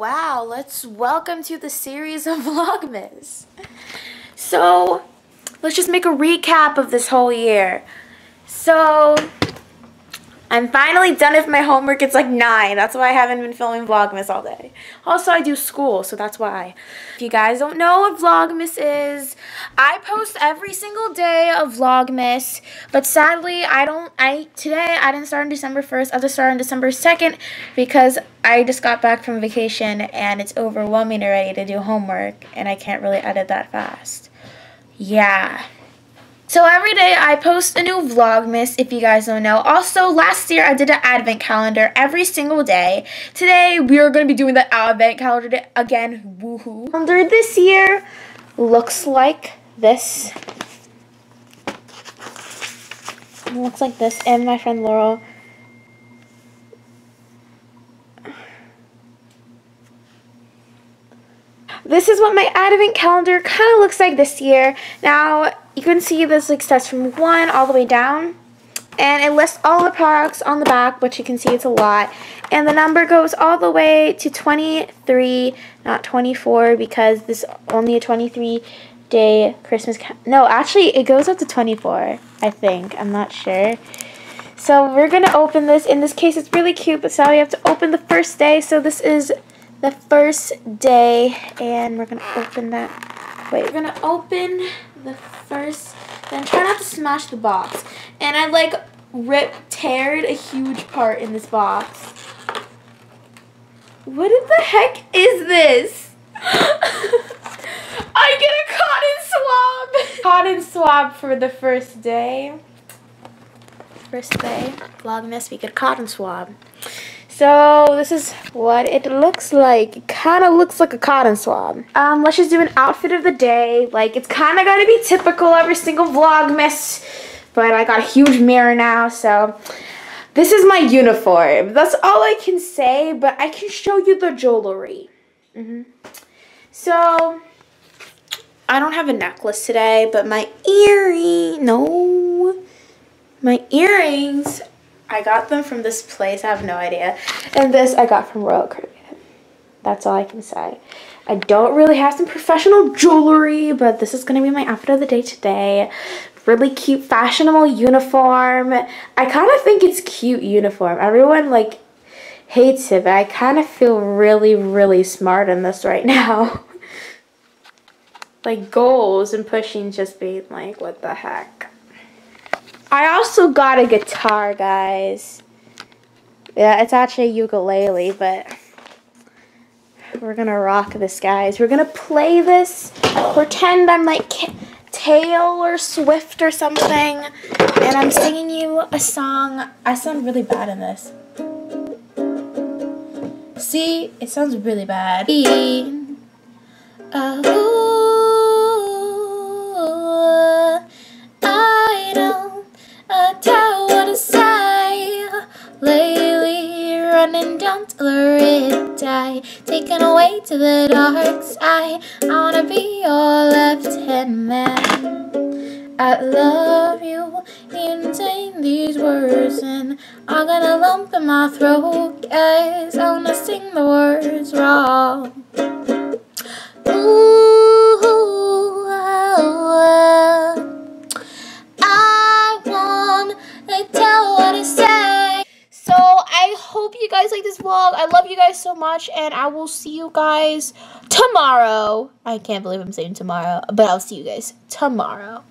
wow, let's welcome to the series of Vlogmas. So, let's just make a recap of this whole year. So, I'm finally done with my homework. It's like 9. That's why I haven't been filming Vlogmas all day. Also, I do school, so that's why. If you guys don't know what Vlogmas is, I post every single day of Vlogmas. But sadly, I don't, I, today, I didn't start on December 1st. I just started on December 2nd because I just got back from vacation and it's overwhelming already to do homework. And I can't really edit that fast. Yeah. So every day I post a new Vlogmas, if you guys don't know. Also, last year I did an advent calendar every single day. Today we are going to be doing the advent calendar again. Woohoo. Calendar this year looks like this. It looks like this. And my friend Laurel this is what my advent calendar kind of looks like this year. Now, you can see this like starts from 1 all the way down. And it lists all the products on the back, which you can see it's a lot. And the number goes all the way to 23, not 24, because this only a 23 day Christmas. No, actually, it goes up to 24, I think. I'm not sure. So we're going to open this. In this case, it's really cute, but so we have to open the first day. So this is the first day, and we're going to open that. Wait, we're going to open the first, then try not to smash the box. And I, like, rip, teared a huge part in this box. What the heck is this? I get a cotton swab! Cotton swab for the first day. First day, Vlogmas, we get cotton swab. So this is what it looks like. It kind of looks like a cotton swab. Um, let's just do an outfit of the day. Like it's kind of going to be typical every single Vlogmas. But I got a huge mirror now, so this is my uniform. That's all I can say, but I can show you the jewelry. Mm -hmm. So, I don't have a necklace today, but my earring, no, my earrings I got them from this place. I have no idea. And this I got from Royal Caribbean. That's all I can say. I don't really have some professional jewelry, but this is going to be my outfit of the day today. Really cute, fashionable uniform. I kind of think it's cute uniform. Everyone, like, hates it, but I kind of feel really, really smart in this right now. like, goals and pushing just being like, what the heck. I also got a guitar, guys. Yeah, it's actually a ukulele, but we're gonna rock this, guys. We're gonna play this, pretend I'm like Taylor Swift or something, and I'm singing you a song. I sound really bad in this. See, it sounds really bad. Running down till the die Taken away to the dark side. I wanna be your left-hand man. I love you Even saying these words And I got a lump in my throat Guys, I wanna sing the words wrong. Guys you guys so much, and I will see you guys tomorrow. I can't believe I'm saying tomorrow, but I'll see you guys tomorrow.